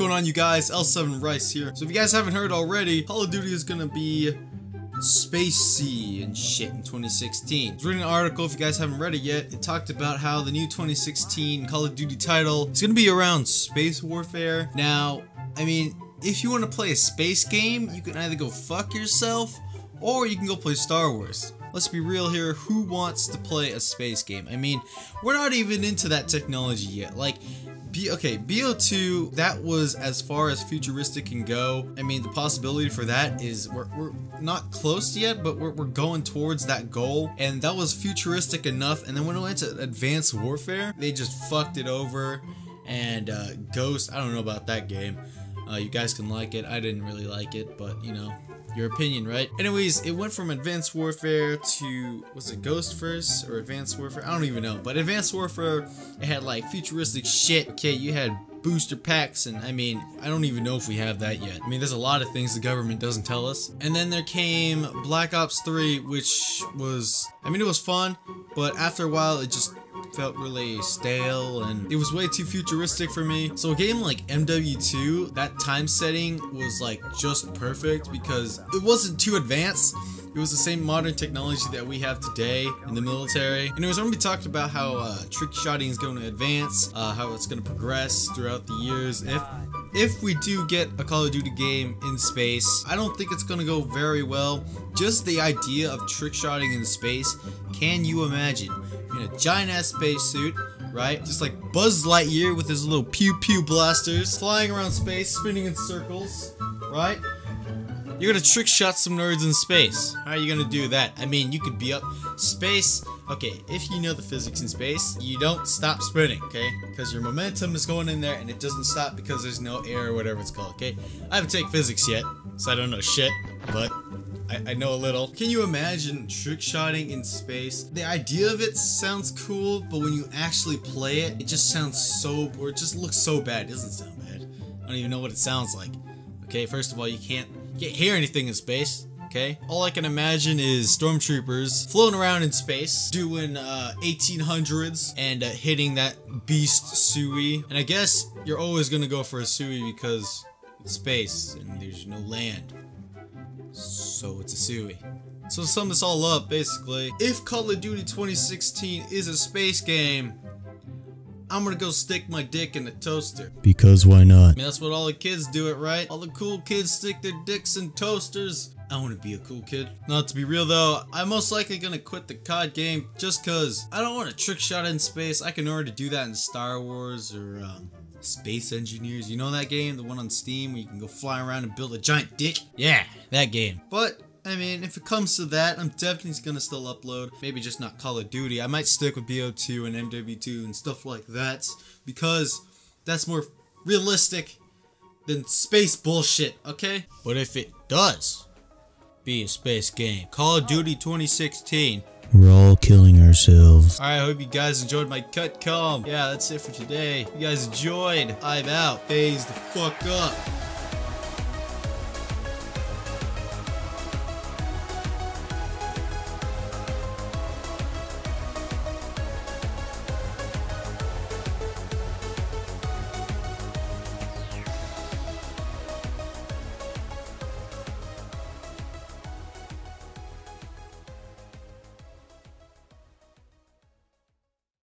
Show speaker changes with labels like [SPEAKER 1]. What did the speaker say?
[SPEAKER 1] going on you guys? L7 Rice here. So if you guys haven't heard already, Call of Duty is gonna be spacey and shit in 2016. I was reading an article, if you guys haven't read it yet, it talked about how the new 2016 Call of Duty title is gonna be around space warfare. Now, I mean, if you want to play a space game, you can either go fuck yourself, or you can go play Star Wars. Let's be real here, who wants to play a space game? I mean, we're not even into that technology yet. Like, B okay, BO2, that was as far as futuristic can go. I mean, the possibility for that is we're, we're not close yet, but we're, we're going towards that goal. And that was futuristic enough. And then when it went to Advanced Warfare, they just fucked it over. And uh, Ghost, I don't know about that game. Uh, you guys can like it. I didn't really like it, but you know, your opinion, right? Anyways, it went from Advanced Warfare to, was it Ghost first or Advanced Warfare? I don't even know. But Advanced Warfare, it had like futuristic shit. Okay, you had booster packs and I mean I don't even know if we have that yet I mean there's a lot of things the government doesn't tell us and then there came Black Ops 3 which was I mean it was fun but after a while it just felt really stale and it was way too futuristic for me. So a game like MW2, that time setting was like just perfect because it wasn't too advanced. It was the same modern technology that we have today in the military. And it was going to talked about how uh, trick shotting is going to advance, uh, how it's going to progress throughout the years. If if we do get a Call of Duty game in space, I don't think it's gonna go very well. Just the idea of trick shotting in space, can you imagine? In a giant ass spacesuit, right? Just like Buzz Lightyear with his little pew pew blasters, flying around space, spinning in circles, right? You're gonna trick shot some nerds in space. How are you gonna do that? I mean, you could be up space. Okay, if you know the physics in space, you don't stop spinning, okay? Because your momentum is going in there and it doesn't stop because there's no air or whatever it's called, okay? I haven't taken physics yet, so I don't know shit, but I, I know a little. Can you imagine trick shotting in space? The idea of it sounds cool, but when you actually play it, it just sounds so, or it just looks so bad. It doesn't sound bad. I don't even know what it sounds like. Okay, first of all, you can't, you can't hear anything in space okay? All I can imagine is stormtroopers floating around in space, doing uh, 1800s and uh, hitting that beast Sui. And I guess you're always gonna go for a Sui because it's space and there's no land. So it's a Sui. So to sum this all up, basically, if Call of Duty 2016 is a space game, I'm gonna go stick my dick in the toaster.
[SPEAKER 2] Because why not?
[SPEAKER 1] I mean, that's what all the kids do it, right? All the cool kids stick their dicks in toasters. I want to be a cool kid. Not to be real though, I'm most likely gonna quit the COD game just cause I don't want to trick shot in space. I can already do that in Star Wars or um, Space Engineers. You know that game? The one on Steam where you can go fly around and build a giant dick? Yeah, that game. But I mean, if it comes to that, I'm definitely gonna still upload. Maybe just not Call of Duty. I might stick with BO2 and MW2 and stuff like that because that's more realistic than space bullshit, okay? But if it does be a space game, Call of Duty 2016,
[SPEAKER 2] we're all killing ourselves.
[SPEAKER 1] Alright, I hope you guys enjoyed my cut com. Yeah, that's it for today. If you guys enjoyed, I'm out. Phase the fuck up.